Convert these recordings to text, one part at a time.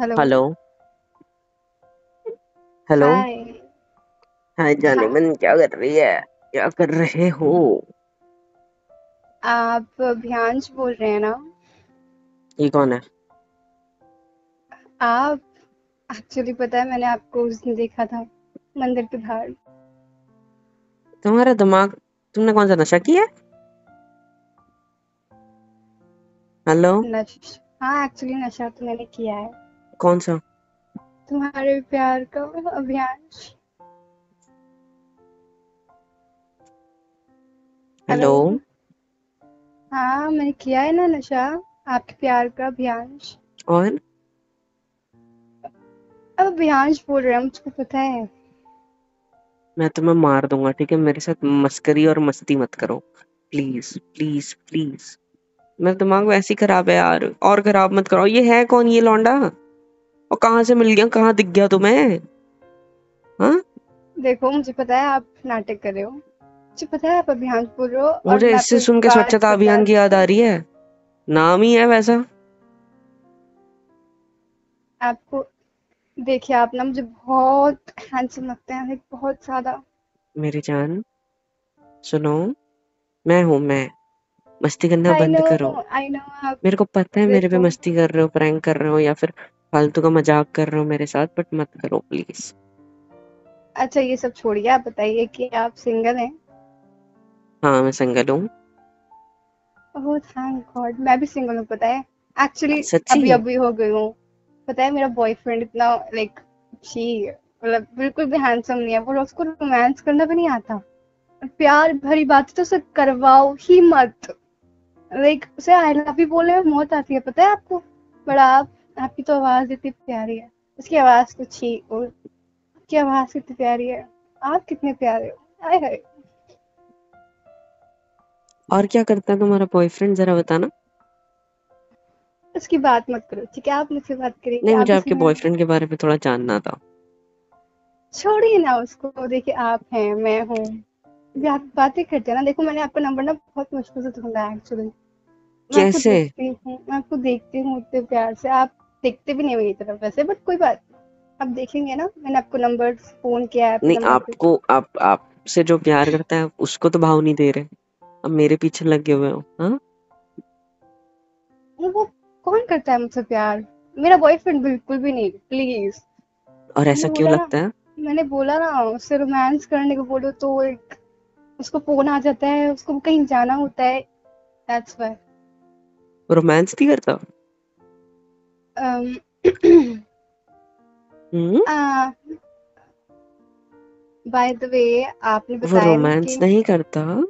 Hello. Hello. Hello. Hi. Hi जाने हाँ मन क्या कर रही है? क्या कर रहे हो? आप अभियांश बोल रहे हैं ना? ये कौन है? आप एक्चुअली पता है मैंने आपको उस दिन देखा था मंदिर के बाहर। तुम्हारा दिमाग तुमने कौन सा नशा किया? है? हेलो। नश हाँ एक्चुअली नशा तो मैंने किया है। कौन सा? तुम्हारे प्यार का अभियांश हेलो हाँ मैंने किया है ना नशा आपके प्यार का अभियांश। और? अब अभियांश बोल रहे हैं मुझको पता है। मैं तुम्हें मार दूँगा ठीक है? मेरे साथ मस्करी और मस्ती मत करो। प्लीज़ प्लीज़ प्लीज़ मेरा दिमाग वैसे ही खराब है यार। और खराब मत करो। ये है कौन ये लौंडा? और कहाँ से मिल गया? कहाँ दिख गया तुम्हें? हाँ? देखो मुझे पता है आप नाटक कर रहे हो। मुझे पता है आप अभियांश बोल रहे हो मुझे इससे सुन के स्वच्छता अभियान की याद आ रही है। नाम ही है वैसा। आपको देखिए आप ना मुझे बहुत हैंडसम लगते हैं बहुत ज़्यादा। मेरी जान सुनो मैं हूँ मैं। मस्ती करना आई बंद नो करो। आप मेरे को पता है मेरे पे मस्ती कर रहे हो प्रैंक कर रहे हो या फिर फालतू का मज़ाक कर रहे हो मेरे साथ बट मत करो प्लीज़ अच्छा ये सब छोड़िए आप बताइए कि आप सिंगल हैं? हाँ मैं सिंगल हूँ। ओह थैंक गॉड मैं भी सिंगल हूँ पता है? एक्चुअली सच्ची? अभी अभी हो गई हूँ। पता है मेरा बॉयफ्रेंड इतना लाइक छी मतलब बिल्कुल भी हैंडसम नहीं है। और उसको रोमांस करना भी नहीं आता। प्यार भरी बातें तो उसे करवाओ ही मत। लाइक उसे आई लव यू बोलने में मौत आती है पता है आपको? बड़ा आप आपकी तो आवाज़ इतनी प्यारी है। उसकी आवाज़ तो छी और आपकी आवाज़ कितनी प्यारी है। आप कितने प्यारे हो। हाय हाय। और क्या करता है तुम्हारा बॉयफ्रेंड जरा बताना। उसकी बात मत करो ठीक है? आप मुझसे बात करिए। नहीं मुझे आपके बॉयफ्रेंड के बारे में थोड़ा जानना था। छोड़िए ना उसको। देखिए आप हैं मैं हूँ। आप बातें करते हैं ना। देखो मैंने आपका नंबर ना बहुत मुश्किल से ढूंढा है एक्चुअली कैसे? हूँ मैं आपको देखती हूँ इतने प्यार से। आप देखते भी नहीं हो मेरी तरफ़ वैसे बट कोई बात आप देखेंगे ना मैंने आपको नंबर फ़ोन किया है नहीं आपको आप आपसे जो प्यार करता है उसको तो भाव नहीं दे रहे। अब मेरे पीछे लगे हुए हो हाँ? वो वो कौन करता है मुझसे प्यार? मेरा बॉयफ्रेंड बिल्कुल भी नहीं प्लीज़ और ऐसा क्यों लगता है? मैंने बोला ना उससे रोमांस करने को बोलो तो एक उसको फ़ोन आ जाता है उसको कहीं जाना होता है दैट्स व्हाई रोमांस नहीं करता? Um, hmm uh, by the way आपने वो बताया रोमांस कि नहीं करता?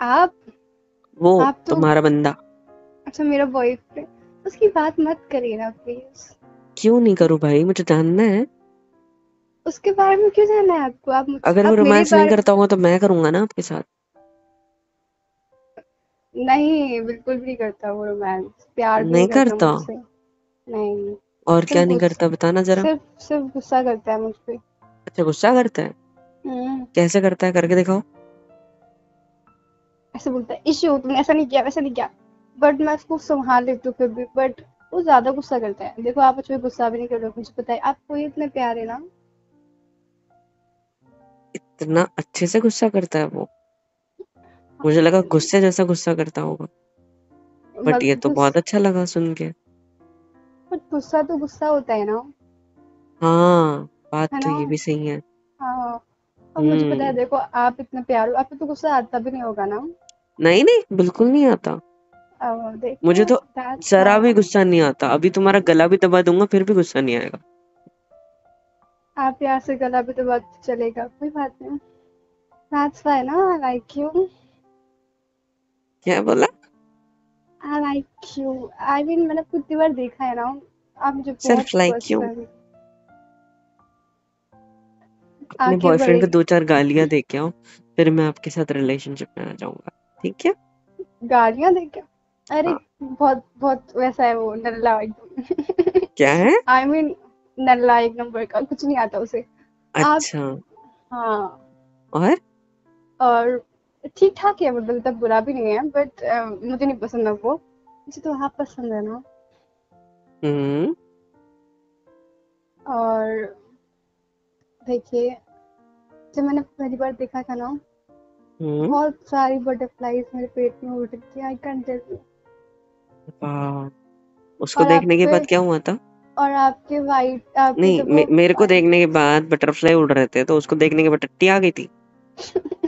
आप वो आप तो तुम्हारा बंदा। अच्छा मेरा बॉयफ्रेंड उसकी बात मत करिए ना प्लीज़ क्यों नहीं करूँ भाई? मुझे जानना है। उसके बारे में क्यों जानना है आपको? आप मुझ अगर वो आप मेरे रोमांस नहीं बारे करता होगा तो मैं करूँगा ना आपके साथ। नहीं बिल्कुल भी नहीं करता वो रोमांस प्यार भी नहीं करता मुझसे। नहीं। और क्या नहीं करता? बताना जरा। सिर्फ़ सिर्फ़ गुस्सा करता है मुझ पे अच्छा गुस्सा करता है? हम्म। कैसे करता है? करके दिखाओ। ऐसे बोलता है इश्यू तुमने ऐसा नहीं किया वैसा नहीं किया। बट मैं उसको संभाल लेती हूँ फिर भी। बट वो ज़्यादा गुस्सा करता है। देखो आप मुझ गुस्सा भी नहीं कर रहे मुझे पता है। आपको ये इतने प्यारे ना। इतना अच्छे से गुस्सा करता है वो। मुझे लगा गुस्से जैसा गुस्सा करता होगा। बट ये तो बहुत अच्छा लगा सुन के। बट गुस्सा तो गुस्सा होता है ना। हाँ बात है तो ये भी सही है। हाँ अब मुझे पता है हम्म। देखो आप इतने प्यारे हो आपको तो गुस्सा आता भी नहीं होगा ना? नहीं नहीं बिल्कुल नहीं आता। मुझे तो जरा भी गुस्सा नहीं आता। अभी तुम्हारा गला भी दबा दूँगा फिर भी गुस्सा नहीं आएगा। आप प्यार से गला भी बात चलेगा कोई बात नहीं। दैट्स व्हाई ना आई लाइक यू क्या बोला? I like you I mean मैंने कितनी बार देखा है ना। आप मुझे सिर्फ़ लाइक यू अपने बॉयफ्रेंड को दो चार गालियाँ दे के आओ फिर मैं आपके साथ रिलेशनशिप में आ जाऊँगा। ठीक है? गालियाँ दे क्या अरे हाँ। बहुत बहुत वैसा है वो नल्ला एकदम क्या है? आई मीन नल्ला एक नंबर का कुछ नहीं आता उसे। आप अच्छा। हाँ। और? और ठीक ठाक है मतलब तब बुरा भी नहीं है बट मुझे नहीं पसंद अब वो। मुझे तो आप पसंद है ना। हम्म। और देखिए जब मैंने पहली बार देखा था ना हम्म। बहुत सारी बटरफ्लाईज मेरे पेट में उड़ रही थी आई कैंट टेल उसको देखने के बाद क्या हुआ था? और आपके वाइट आपके नहीं मे, मेरे को देखने के बाद बटरफ्लाई उड़ रहे थे तो उसको देखने के बाद टट्टी आ गई थी।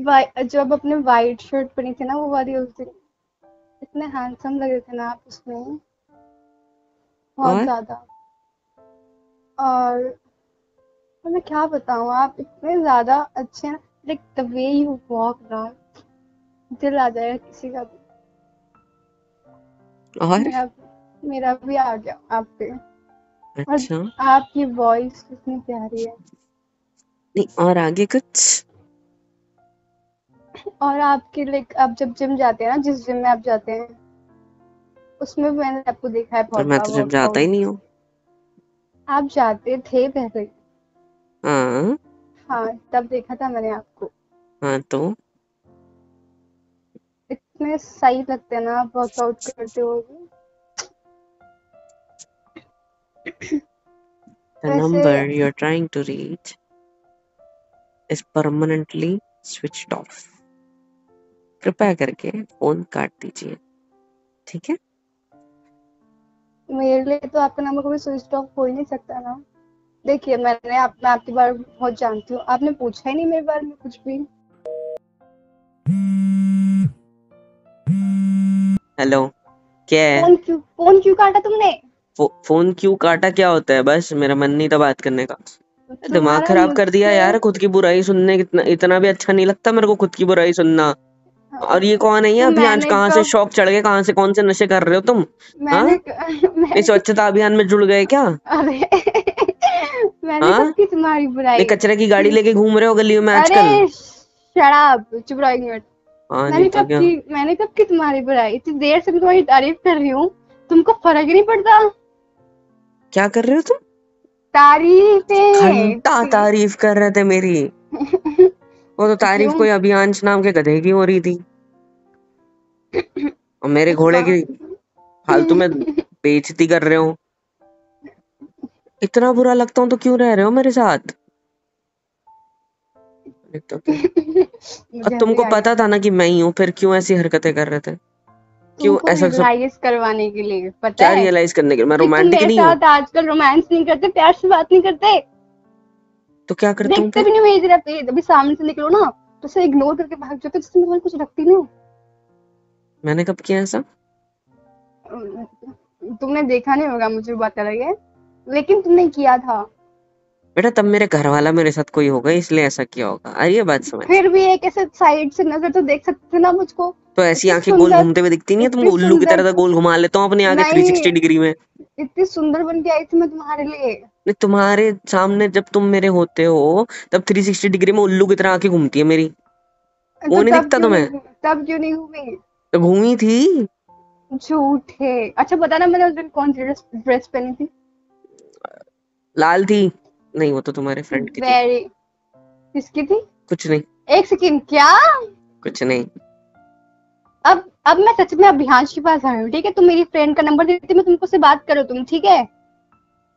जब अपने वाइट शर्ट पहनी थी ना वो वाली उस दिन इतने हैंडसम लग रहे थे ना आप उसमें। बहुत ज़्यादा। और तो मैं क्या बताऊँ आप इतने ज़्यादा अच्छे हैं। Like the way you walk ना दिल आ जाएगा किसी का भी। और? मेरा मेरा भी आ गया आप पे और अच्छा। आपकी वॉइस कितनी प्यारी है। नहीं और आगे कुछ? और आपके लाइक आप जब जिम जाते हैं ना जिस जिम में आप जाते हैं उसमें भी मैंने आपको देखा है पर मैं तो जब जाता ही नहीं हूँ। आप जाते थे पहले। हाँ। हाँ तब देखा था मैंने आपको। हाँ तो? इतने सही लगते हैं ना वर्कआउट करते हो। The number you're trying to reach is permanently switched off कृपया करके फ़ोन काट दीजिए। ठीक है? मेरे लिए तो आपका नंबर कभी स्विच ऑफ़ हो ही नहीं सकता ना। देखिए मैंने आप मैं आपके बारे में बहुत जानती हूँ। आपने पूछा ही नहीं मेरे बारे में कुछ भी। हेलो क्या है? फ़ोन क्यों फ़ोन क्यों काटा तुमने? फो, फ़ोन क्यों काटा? क्या होता है? बस मेरा मन नहीं था बात करने का। दिमाग खराब कर दिया यार खुद की बुराई सुनने कितना इतना भी अच्छा नहीं लगता मेरे को खुद की बुराई सुनना। और ये कौन है ये तो अभियान? कहाँ से शौक चढ़ गए? कहाँ से कौन से नशे कर रहे हो तुम? हाँ? मैंने इस स्वच्छता अभियान में जुड़ गए क्या? मैंने हाँ? तुम्हारी बुराई? कचरे की गाड़ी लेके घूम रहे हो गलियों में आजकल? शराब चुप रहो एक मिनट। हाँ मैंने कब की मैंने कब की तुम्हारी बुराई? इतनी देर से मैं तुम्हारी तारीफ़ कर रही हूँ। तुमको फ़र्क ही नहीं पड़ता। क्या कर रहे हो तुम? तारीफें। घंटा तारीफ़ कर रहे थे मेरी। वो तो तारीफ़ कोई अभियांश नाम के गधे की हो रही थी। और मेरे घोड़े की फालतू में बेइज्जती कर रहे हो। इतना बुरा लगता हूँ तो क्यों रह रहे हो मेरे साथ? तो और तुमको पता था ना कि मैं ही हूँ फिर क्यों ऐसी हरकतें कर रहे थे? क्यों ऐसा रियलाइज़ करवाने के लिए पता क्या है? रियलाइज़ करने के लिए? मैं रोमांटिक नहीं हूँ। आजकल रोमांस नहीं करते प्यार से बात नहीं करते। तो क्या करता हूँ देखते भी नहीं मेरी तरफ़ अभी सामने से निकलो ना तो उसे इग्नोर करके भाग जाते जिससे मैं कुछ रखती नहीं। हूँ मैंने कब किया ऐसा? तुमने देखा नहीं होगा मुझे बात अलग है लेकिन तुमने किया था। बेटा तब मेरे घर वाला मेरे साथ कोई होगा इसलिए ऐसा किया होगा। रही है बात समझ। फिर भी एक ऐसे साइड से नज़र तो देख सकते थे ना मुझको। तो ऐसी आँखें गोल घूमते हुए दिखती नहीं है? तुमको उल्लू की तरह तो गोल घुमा लेता हूँ अपनी आगे थ्री सिक्सटी नहीं डिग्री में। इतनी सुंदर बन के आई थी मैं तुम्हारे लिए। तुम्हारे सामने जब तुम मेरे होते हो तब थ्री सिक्सटी डिग्री में उल्लू की तरह आँखें घूमती है मेरी। वो तो नहीं दिखता तुम्हें? तब क्यों नहीं घूमी तो घूमी थी? झूठे अच्छा बता ना मैंने उस दिन कौन सी ड्रेस ड्रेस पहनी थी? लाल थी। नहीं वो तो तुम्हारे फ्रेंड की Very... थी किसकी थी? कुछ नहीं। एक सेकंड क्या? कुछ नहीं। अब अब मैं सच में अभियांश के पास आई हूँ ठीक है? तुम मेरी फ्रेंड का नंबर देती मैं तुमको से बात करो तुम ठीक है?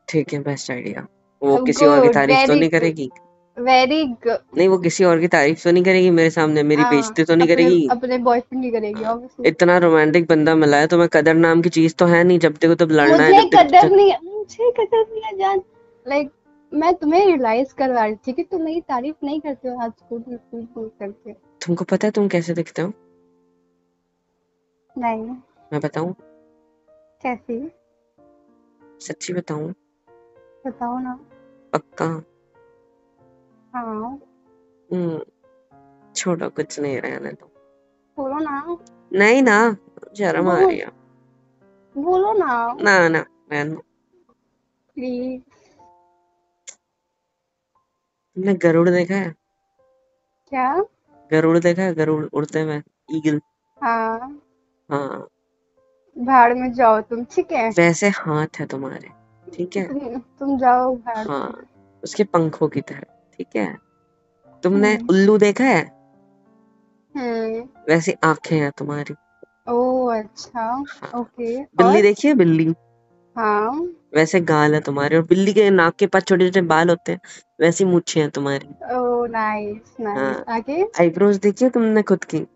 ठीक है बेस्ट आइडिया वो किसी और की तारीफ़ तो नहीं करेगी? वेरी गुड नहीं वो किसी और की तारीफ़ तो नहीं करेगी मेरे सामने मेरी हाँ बेइज्जती तो नहीं अपने करेगी? अपने बॉयफ्रेंड की करेगी ऑब्वियसली इतना रोमांटिक बंदा मिला है तो मैं कदर नाम की चीज़ तो है नहीं जब देखो तब लड़ना है मुझे कदर नहीं मुझे कदर नहीं है जान। लाइक मैं तुम्हें रियलाइज़ करवा रही थी कि तुम मेरी तारीफ़ नहीं करते हो आज स्कूल में स्कूल स्कूल करके। तुमको पता है तुम कैसे दिखते हो? नहीं। मैं बताऊँ? कैसी? सच्ची बताऊँ? बताओ ना। पक्का? हाँ। हम्म छोड़ो कुछ नहीं रहने दो। बोलो ना। नहीं ना शर्म आ बोलो। रही है। बोलो ना। ना ना रहने दो। प्लीज़। तुमने गरुड़ देखा है? क्या? गरुड़ देखा है? गरुड़ उड़ते हुए ईगल। हाँ। हाँ। भाड़ में जाओ तुम ठीक है? वैसे हाथ है तुम्हारे ठीक है? तुम तुम जाओ भाड़ हाँ उसके पंखों की तरह। ठीक है? तुमने हम्म। उल्लू देखा है? हम्म। वैसे आँखें हैं तुम्हारी। ओ ओह अच्छा। हाँ। ओके। बिल्ली देखी है बिल्ली? हाँ। वैसे गाल है तुम्हारे और बिल्ली के नाक के पास छोटे छोटे बाल होते हैं वैसी मूछें हैं तुम्हारी। ओह नाइस नाइस आगे? आईब्रोज देखी है तुमने खुद की?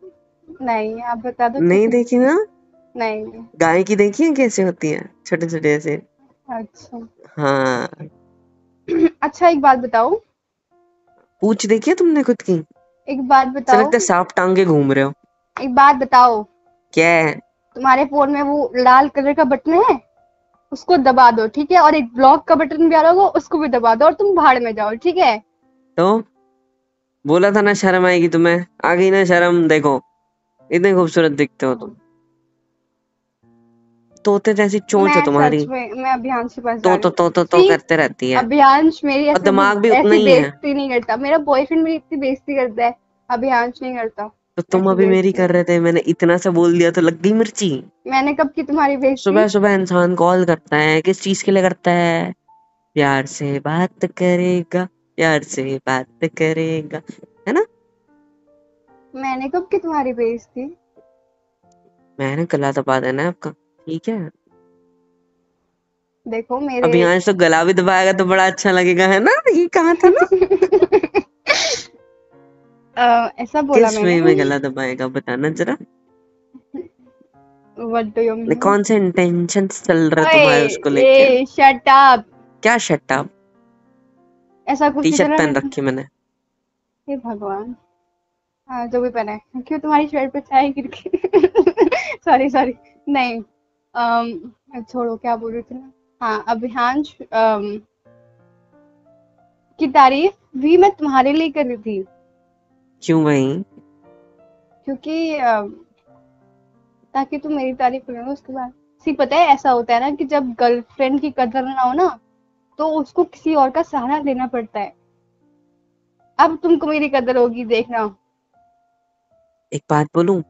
नहीं आप बता दो नहीं देखी ना? नहीं। गाय की देखी है कैसे होती है छोटे छोटे ऐसे? अच्छा। हाँ। अच्छा एक बात बताओ। पूछ देखी है तुमने खुद की? एक बात बताओ लगता है सांप टांग के घूम रहे हो। एक बात बताओ। क्या है? तुम्हारे फ़ोन में वो लाल कलर का बटन है उसको दबा दो ठीक है? और एक ब्लॉक का बटन भी आ रहा होगा उसको भी दबा दो और तुम भाड़ में जाओ ठीक है? तो? बोला था ना शर्म आएगी तुम्हें। आ गई ना शर्म देखो। इतने खूबसूरत दिखते हो तुम। तोते जैसी चोंच है तुम्हारी। मैं अभियांश के पास तो तो तो तो तो करते रहती है। अभियांश मेरी और दिमाग भी उतना ही है। बेइज्जती नहीं करता। मेरा बॉयफ्रेंड मेरी इतनी बेइज्जती करता है। अभियांश नहीं करता। तो तुम अभी मेरी कर रहे थे मैंने इतना सा बोल दिया तो लग गई मिर्ची। मैंने कब की तुम्हारी बेइज्जती? सुबह सुबह इंसान कॉल करता है किस चीज़ के लिए करता है? प्यार से बात करेगा प्यार से बात करेगा है ना? मैंने कब की तुम्हारी बेइज्जती? मैंने गला दबा देना है आपका। ठीक है। देखो मेरे अभी यहाँ तो गला भी दबाएगा तो बड़ा अच्छा लगेगा है ना? ये कहा था ना? ऐसा बोला किस वे में गला दबाएगा बताना जरा। व्हाट डू यू मीन कौन से इंटेंशन चल रहा है तुम्हारे उसको लेके? शट अप क्या शट अप ऐसा कुछ टी-शर्ट पहन रखी मैंने। हे भगवान। हाँ जो भी पहना है। क्यों तुम्हारी शर्ट पे चाय गिर गई? सॉरी सॉरी नहीं। छोड़ो क्या बोल रही थी ना हाँ अभियांश um, की तारीफ़ भी मैं तुम्हारे लिए कर रही थी। क्यों भाई क्योंकि um, ताकि तुम मेरी तारीफ़ करो उसके बाद। सी पता है ऐसा होता है ना कि जब गर्लफ्रेंड की कदर ना हो ना तो उसको किसी और का सहारा लेना पड़ता है। अब तुमको मेरी कदर होगी देखना। एक बात बोलूँ?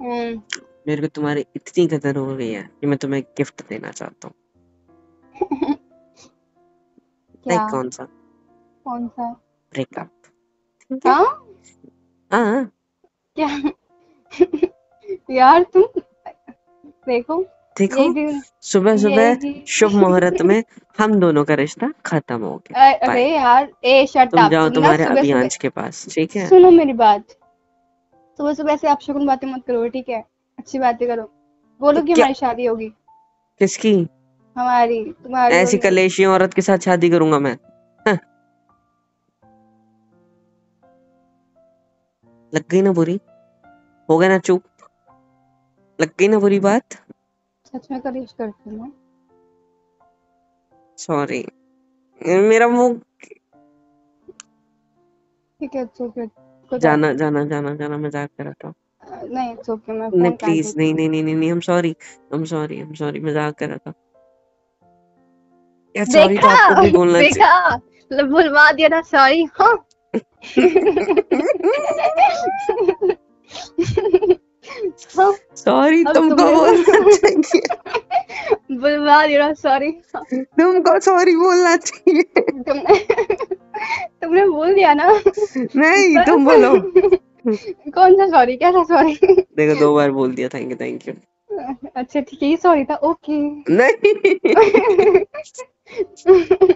हम्म। मेरे को तुम्हारी इतनी कदर हो गई है कि मैं तुम्हें गिफ्ट देना चाहता हूँ। लाइक कौन सा? कौन सा? ब्रेकअप। हाँ। हाँ? क्या? यार तुम देखो। देखो सुबह सुबह शुभ मुहूर्त में हम दोनों का रिश्ता खत्म हो गया। अरे यार ए शट तुम जाओ तुम्हारे अभियांश के पास ठीक है? सुनो मेरी बात। सुबह सुबह ऐसे आप शगुन बातें मत करो ठीक है? अच्छी बातें करो। बोलो तो कि हमारी शादी होगी। किसकी? हमारी तुम्हारी ऐसी कलेशी औरत के साथ शादी करूँगा मैं। हाँ, लग गई ना बुरी? हो गया ना चुप? लग गई ना बुरी बात? सच में कलेश करती हूँ। सॉरी मेरा मुँह ठीक है जाना जाना जाना जाना मज़ाक कर रहा था। नहीं इट्स ओके मैं नहीं प्लीज़ नहीं नहीं नहीं नहीं हम सॉरी हम सॉरी हम सॉरी मज़ाक कर रहा था। यार सॉरी तो आपको भी बोलना चाहिए। बुलवा दिया ना सॉरी हाँ। हाँ। सॉरी तुमको बोलना चाहिए। बुलवा दिया सॉरी तुमको सॉरी बोलना चाहिए। तुमने तुमने बोल दिया ना। नहीं तुम बोलो। कौन सा सॉरी क्या था सॉरी देखो दो बार बोल दिया थैंक यू थैंक यू अच्छा ठीक है ये सॉरी था ओके नहीं।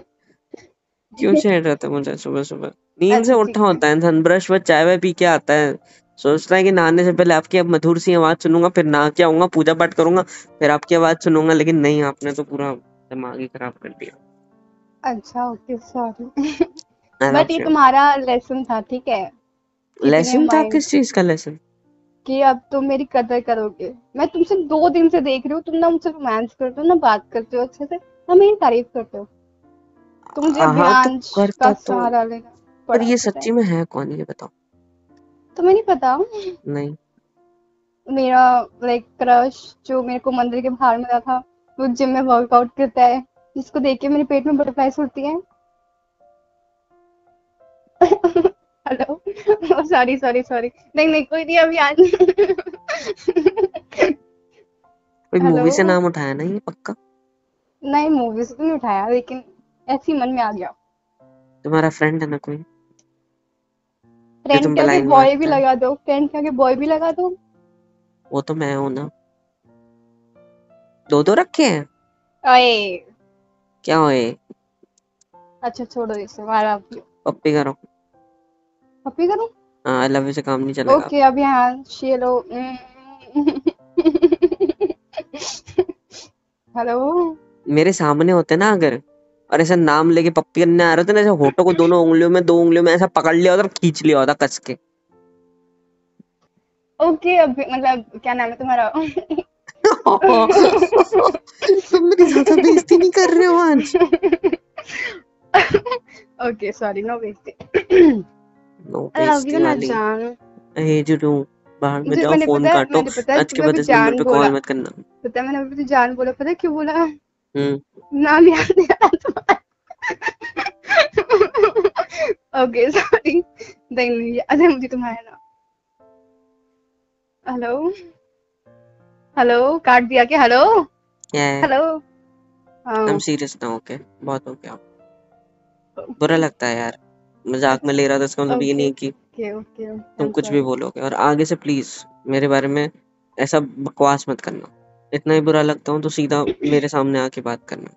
क्यों छेड़ रहा था मुझे सुबह सुबह? नींद से अच्छा उठा होता है इंसान ब्रश व चाय वाय पी के आता है। सोचता है कि नहाने से पहले आपकी अब मधुर सी आवाज़ सुनूँगा फिर नहा के आऊँगा पूजा पाठ करूँगा फिर आपकी आवाज़ सुनूँगा लेकिन नहीं आपने तो पूरा दिमाग ही खराब कर दिया। अच्छा ओके सॉरी बट ये तुम्हारा लेसन था ठीक है? लेसन था किस चीज़ का लेसन कि अब तुम मेरी कदर करोगे। मैं तुमसे दो दिन से देख रही हूँ तुम ना मुझसे रोमांस करते हो ना बात करते हो अच्छे से ना मेरी तारीफ़ करते हो। तो मुझे हाँ तो का तो सहारा लेना पर ये सच्ची में है कौन ये बताओ? तुम्हें नहीं पता? नहीं। मेरा लाइक क्रश जो मेरे को मंदिर के बाहर मिला था वो जिम में वर्कआउट करता है जिसको देख के मेरे पेट में बटरफ्लाइज उड़ती हैं। हेलो सॉरी सॉरी सॉरी नहीं नहीं कोई नहीं अभी आज कोई मूवी से नाम उठाया ना ये पक्का? नहीं मूवी से तो नहीं उठाया लेकिन ऐसे मन में आ गया। तुम्हारा फ्रेंड है ना कोई? फ्रेंड के आगे बॉय भी लगा दो। फ्रेंड के आगे बॉय भी लगा दो? वो तो मैं हूँ ना। दो दो रखे हैं? ओए क्या होए अच्छा छोड़ो इसे मारा पप्पी करो पप्पी करूँ? हाँ आई लव यू से काम नहीं चलेगा। ओके अभी हाँ शेलो हेलो मेरे सामने होते ना अगर और ऐसा नाम लेके पप्पी करने आ रहे थे ना ऐसे होठों को दोनों उंगलियों में दो उंगलियों में ऐसा पकड़ लिया होता और खींच लिया होता कस के। ओके अभी मतलब क्या नाम है तुम्हारा? तुम मेरी ज़्यादा बेइज्जती नहीं कर रहे हो आज? ओके सॉरी नो बेइज्जती। नो जान। आई हेट यू टू बाहर में जाओ फ़ोन काटो मैंने पता आज के बाद इस नंबर पे बोला। कॉल मत करना। पता है मैंने अभी तुझे जान बोला पता है क्यों बोला? हम्म। नाम याद नहीं आ रहा ओके सॉरी नहीं अरे मुझे तुम्हारा नाम हेलो हेलो काट दिया क्या? Hello hello I am serious ना ओके बहुत हो गया। बुरा लगता है यार। मज़ाक में ले रहा था इसका मतलब ये नहीं कि तुम कुछ भी बोलोगे। और आगे से प्लीज़ मेरे बारे में ऐसा बकवास मत करना। इतना ही बुरा लगता हूँ तो सीधा मेरे सामने आके बात करना।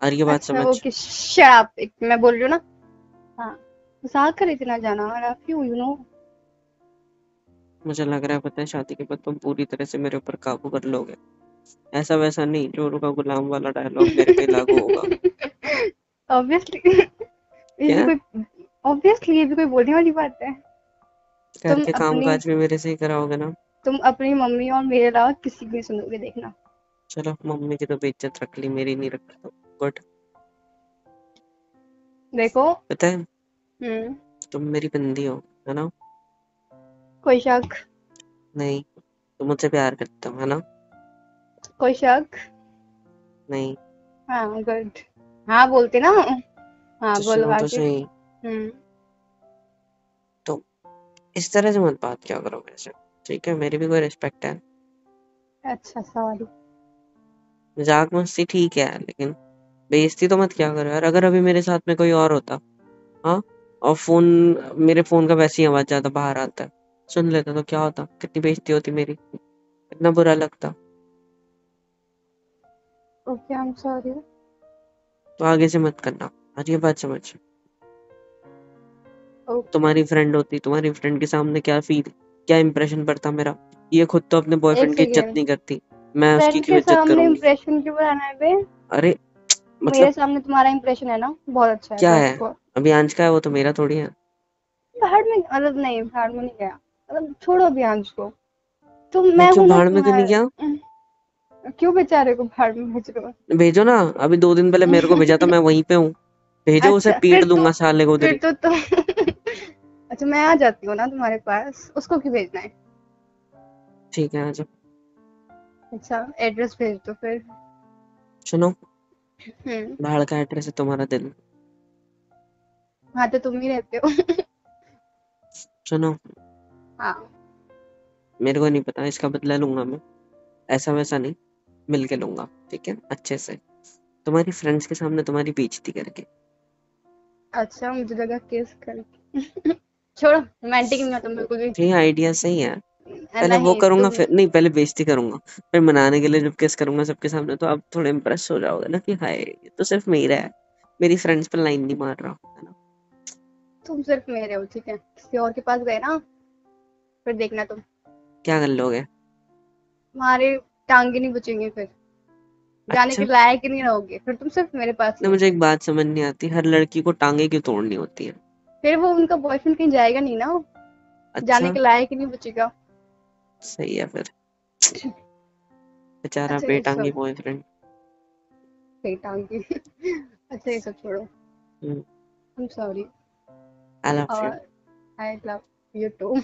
और ये बात अच्छा समझ। ओके शट अप मैं बोल रही हूँ ना? हाँ मज़ाक कर रही थी ना जाना I love you you know मुझे लग रहा है पता है शादी के बाद तुम पूरी तरह से मेरे ऊपर काबू कर लोगे। ऐसा वैसा नहीं जोरू का गुलाम वाला डायलॉग मेरे पे लागू होगा। ऑब्वियसली? कोई ऑब्वियसली ये भी कोई बोलने वाली बात है। घर के काम काज भी मेरे से ही कराओगे ना? तुम अपनी मम्मी और मेरे अलावा किसी की नहीं सुनोगे देखना। चलो मम्मी की तो बेइज्जत रख ली मेरी नहीं रखता गुड देखो। पता है? हम्म। तुम मेरी बंदी हो है ना? कोई शक? नहीं तुम मुझसे प्यार करते हो है ना? कोई शक? नहीं। हाँ गुड हाँ बोलते ना हाँ। तो बोलो सुनो तो हम्म इस तरह से मत बात क्या करो मेरे से ठीक है? मेरी भी कोई रिस्पेक्ट है। अच्छा सॉरी मज़ाक मस्ती ठीक है लेकिन बेइज्जती तो मत क्या करो यार। अगर अभी मेरे साथ में कोई और होता हाँ? और फ़ोन मेरे फ़ोन का वैसे ही आवाज़ ज़्यादा बाहर आता है सुन लेता तो क्या होता? कितनी बेइज्जती होती मेरी। कितना बुरा लगता। ओके आई एम सॉरी तो आगे से मत करना। आज ये बात समझ। तुम्हारी फ्रेंड होती तुम्हारी फ्रेंड के सामने क्या फील क्या इंप्रेशन पड़ता मेरा? ये खुद तो अपने बॉयफ्रेंड की इज़्ज़त नहीं करती। मैं उसकी क्यों इज़्ज़त करूँगी? इंप्रेशन क्यों बनाना है बे? अरे मेरे मतलब सामने तुम्हारा इंप्रेशन है ना? बहुत अच्छा है क्या है? अभी अंश का है वो तो मेरा थोड़ी है। भाड़ में मतलब नहीं भाड़ में नहीं गया। मतलब छोड़ो अभियांश को। तुम मैं क्यों भाड़ में क्यों नहीं गया? क्यों बेचारे को भाड़ में भेज रहे हो? भेजो ना अभी दो दिन पहले मेरे को भेजा था मैं वहीं पे हूँ। भेजो उसे अच्छा, पीट तो- दूँगा साले को फिर तो तुम अच्छा मैं आ जाती हूँ ना तुम्हारे पास। उसको क्यों भेजना है? ठीक है आजा अच्छा एड्रेस भेज दो फिर। सुनो हम्म। भाड़ का एड्रेस है तुम्हारा दिल हाँ तो तुम ही रहते हो। सुनो। हाँ। मेरे को नहीं पता इसका बदला लूँगा मैं। ऐसा वैसा नहीं मिल के लूँगा ठीक है? अच्छे से। तुम्हारी फ्रेंड्स के सामने तुम्हारी बेइज्जती करके। अच्छा मुझे लगा केस करके। छोड़ो रोमांटिक नहीं हो तुम बिल्कुल भी। ये आइडिया सही है। पहले वो करूँगा फिर नहीं पहले बेइज्जती करूँगा। फिर मनाने के लिए जब किस करूँगा सबके सामने तो अब थोड़े इम्प्रेस हो जाओगे ना कि हाय ये तो सिर्फ़ मेरा है। मेरी फ्रेंड्स पर लाइन नहीं मार रहा है ना? तुम सिर्फ़ मेरे हो ठीक है? किसी और के पास गए ना फिर देखना तुम। क्या कर लोगे? तुम्हारे टांगे नहीं बचेंगे फिर। जाने के अच्छा। लायक ही नहीं रहोगे फिर तुम सिर्फ़ मेरे पास ना मुझे एक बात समझ नहीं आती हर लड़की को टांगे क्यों तोड़नी होती है? फिर वो उनका बॉयफ्रेंड कहीं जाएगा नहीं ना जाने अच्छा। के लायक ही नहीं बचेगा। सही है फिर। बेचारा अच्छा, बेटांगी बॉयफ्रेंड कहीं टांगे अच्छा ये सब छोड़ो। I am sorry I love you I love you too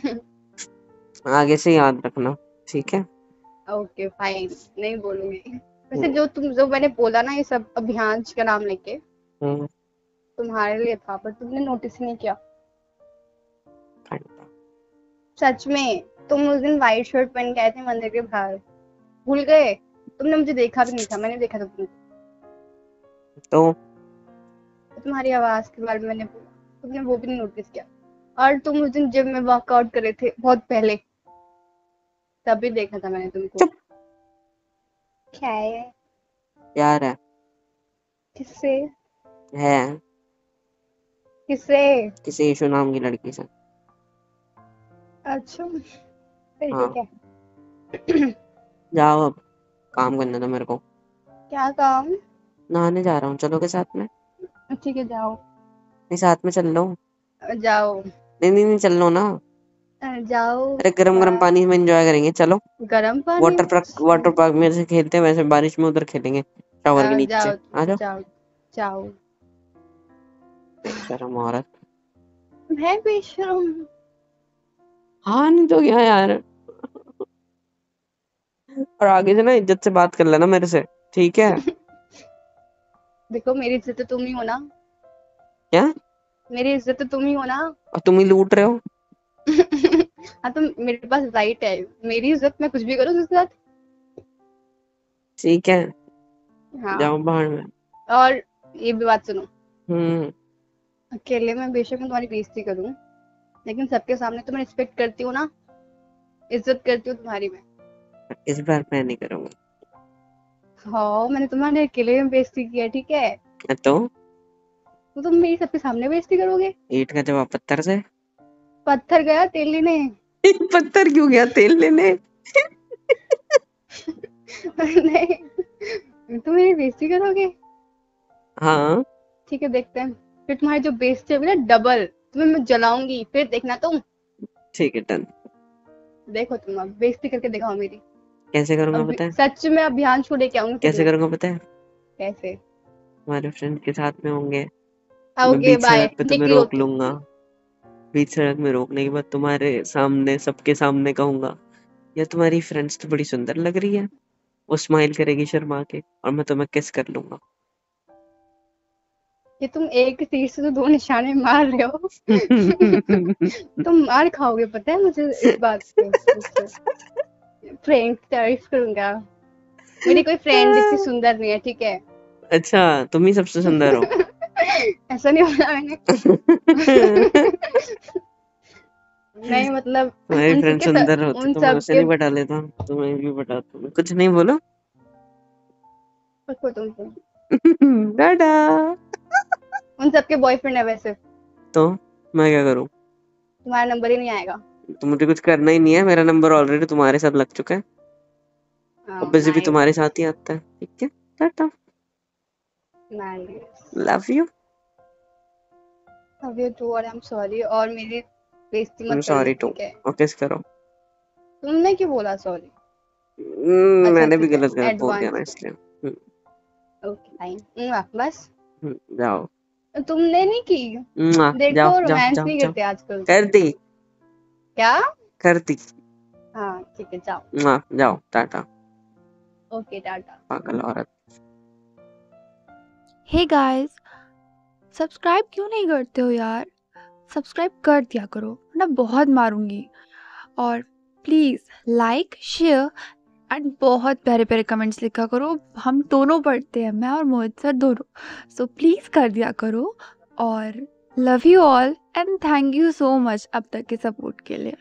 आगे से याद रखना ठीक है? ओके फाइन नहीं बोलूँगी। वैसे हम्म। जो तुम जो मैंने बोला ना ये सब अभियान का नाम लेके हम्म, तुम्हारे लिए था पर तुमने नोटिस नहीं किया। सच में तुम उस दिन व्हाइट शर्ट पहन के आए थे मंदिर के बाहर। भूल गए? तुमने मुझे देखा भी नहीं था मैंने देखा था तुमने। तो? तुम्हारी आवाज़ के बारे में मैंने तुमने वो भी नहीं नोटिस किया। और तुम उस दिन जिम में वर्कआउट कर रहे थे बहुत पहले। तभी देखा था मैंने तुमको। चुप। क्या है? प्यार है। किससे? है। किससे किसी ईशु नाम की लड़की से। अच्छा फिर हाँ। ठीक है जाओ अब काम करने दो मेरे को। क्या काम? नहाने जा रहा हूँ चलोगे साथ में? ठीक है जाओ। नहीं साथ में चल लो। जाओ। नहीं नहीं नहीं चल लो ना। जाओ। अरे गरम गरम पानी में एंजॉय करेंगे चलो। गरम पानी? वाटर पार्क वाटर पार्क में जैसे खेलते हैं वैसे बारिश में उधर खेलेंगे। शावर के नीचे। आ जाओ जाओ। शर्म औरत मैं बेशरम हाँ नहीं तो क्या यार। और आगे से ना इज़्ज़त से बात कर लेना मेरे से ठीक है? देखो मेरी इज़्ज़त तो तुम ही हो ना। क्या? मेरी इज़्ज़त तो तुम ही हो ना। और तुम ही लूट रहे हो? हाँ तो मेरे पास राइट है। मेरी इज़्ज़त मैं कुछ भी करूँ उसके साथ। ठीक है। हाँ। जाओ बाहर में। और ये भी बात सुनो। हम्म। अकेले में बेशक मैं तुम्हारी बेइज्जती करूँ लेकिन सबके सामने तो मैं रिस्पेक्ट करती हूँ ना इज़्ज़त करती हूँ तुम्हारी मैं। इस बार मैं नहीं करूँगा। हाँ मैंने तुम्हारे अकेले में बेइज्जती की है ठीक है? तो? तो तुम मेरी सबके सामने बेइज्जती करोगे? ईट का जवाब पत्थर से? पत्थर गया तेल लेने। पत्थर क्यों गया तेल लेने? नहीं तुम मेरी बेइज्जती करोगे? हाँ। ठीक है देखते हैं। फिर तुम्हारी जो बेइज्जती होगी ना डबल तुम्हें मैं जलाऊँगी फिर देखना तुम। ठीक है डन देखो तुम अब बेइज्जती करके दिखाओ मेरी। कैसे करूँगा पता है? सच में अभियान छू लेके आऊँगी कैसे करूँगा पता है? कैसे? हमारे फ्रेंड के साथ में होंगे। ओके बाय तुम्हें रोक लूँगा। बीच सड़क में रोकने के बाद तुम्हारे सामने सबके सामने कहूँगा ये तुम्हारी फ्रेंड्स तो बड़ी सुंदर लग रही है। वो स्माइल करेगी शर्मा के और मैं तुम्हें किस कर लूँगा। ये तुम एक तीर से तो दो निशाने मार रहे हो। तुम मार खाओगे पता है मुझे इस बात से? फ्रेंड तारीफ़ करूँगा। मेरी कोई फ्रेंड इतनी सुंदर नहीं है ठीक है? अच्छा तुम ही सबसे सुंदर हो। ऐसा नहीं बोला मैंने। नहीं मतलब तुम्हारी फ्रेंड सुंदर होती तो मैं उसे नहीं बता लेता तुम्हें भी बताता हूँ कुछ नहीं बोलो। रखो तुम तो। उन सबके बॉयफ्रेंड है वैसे। तो मैं क्या करूँ? तुम्हारा नंबर ही नहीं आएगा। तो मुझे कुछ करना ही नहीं है मेरा नंबर ऑलरेडी तुम्हारे साथ लग चुका है। हाँ, और वैसे भी तुम्हारे साथ ही आता है ठीक है? Tata. Love you Love you too और I'm sorry और मेरी बेइज्जती मत too. ठीक है? और किस करो। तुमने क्यों बोला सॉरी हम्म, अच्छा, मैंने भी गलत गलत बोल दिया ना इसलिए। ओके फाइन बस। हम्म, जाओ। तुमने नहीं की? देखो रोमांस नहीं करते आजकल। कर दी क्या? कर दी हाँ ठीक है जाओ। जाओ टाटा। ओके टाटा। पागल औरत। हे गाइस सब्सक्राइब क्यों नहीं करते हो यार? सब्सक्राइब कर दिया करो वरना बहुत मारूँगी। और प्लीज़ लाइक शेयर एंड बहुत प्यारे प्यारे कमेंट्स लिखा करो। हम दोनों पढ़ते हैं, मैं और मोहित सर दोनों। सो प्लीज़ कर दिया करो और love you all and thank you so much अब तक के सपोर्ट के लिए।